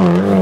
Mm-hmm.